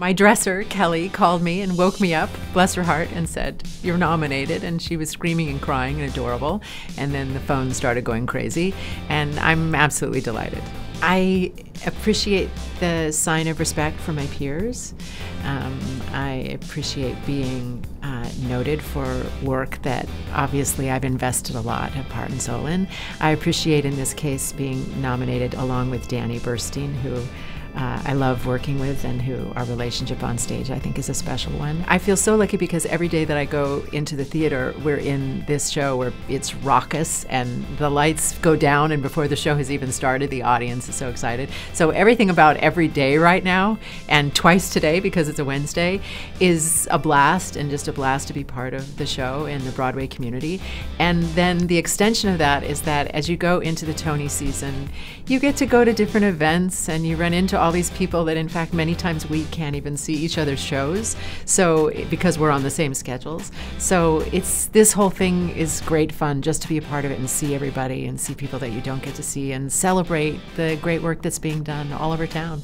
My dresser, Kelly, called me and woke me up, bless her heart, and said, You're nominated. And she was screaming and crying and adorable. And then the phone started going crazy. And I'm absolutely delighted. I appreciate the sign of respect for my peers. Um, I appreciate being uh, noted for work that obviously I've invested a lot of heart and soul in. I appreciate in this case being nominated along with Danny Burstein, who uh, I love working with and who our relationship on stage I think is a special one. I feel so lucky because every day that I go into the theater, we're in this show where it's raucous and the lights go down, and before the show has even started, the audience is so excited. So everything about every day right now, and twice today because it's a Wednesday, is a blast and just a blast to be part of the show in the Broadway community. And then the extension of that is that as you go into the Tony season, you get to go to different events and you run into all these people that, in fact, many times we can't even see each other's shows. So, because we're on the same schedules. So, it's this whole thing is great fun just to be a part of it and see everybody and see people that you don't get to see and celebrate the great work that's being done all over town.